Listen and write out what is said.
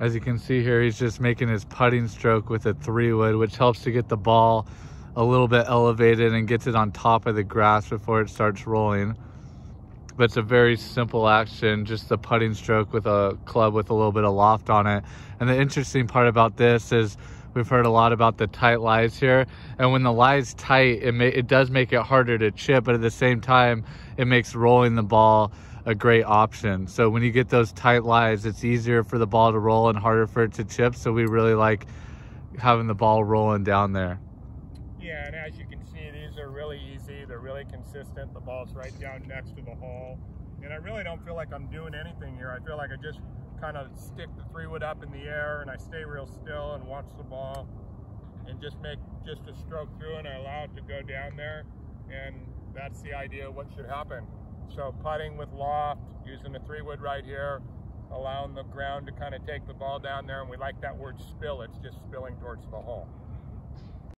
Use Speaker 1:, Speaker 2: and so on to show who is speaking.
Speaker 1: As you can see here, he's just making his putting stroke with a three wood, which helps to get the ball a little bit elevated and gets it on top of the grass before it starts rolling. But it's a very simple action, just the putting stroke with a club with a little bit of loft on it. And the interesting part about this is we've heard a lot about the tight lies here. And when the lie's tight, it, it does make it harder to chip, but at the same time, it makes rolling the ball a great option. So when you get those tight lies, it's easier for the ball to roll and harder for it to chip. So we really like having the ball rolling down there.
Speaker 2: Yeah, and as you can see, these are really easy. They're really consistent. The ball's right down next to the hole. And I really don't feel like I'm doing anything here. I feel like I just kind of stick the three wood up in the air and I stay real still and watch the ball and just make just a stroke through and I allow it to go down there. And that's the idea of what should happen. So putting with loft, using the three wood right here, allowing the ground to kind of take the ball down there. And we like that word spill. It's just spilling towards the hole.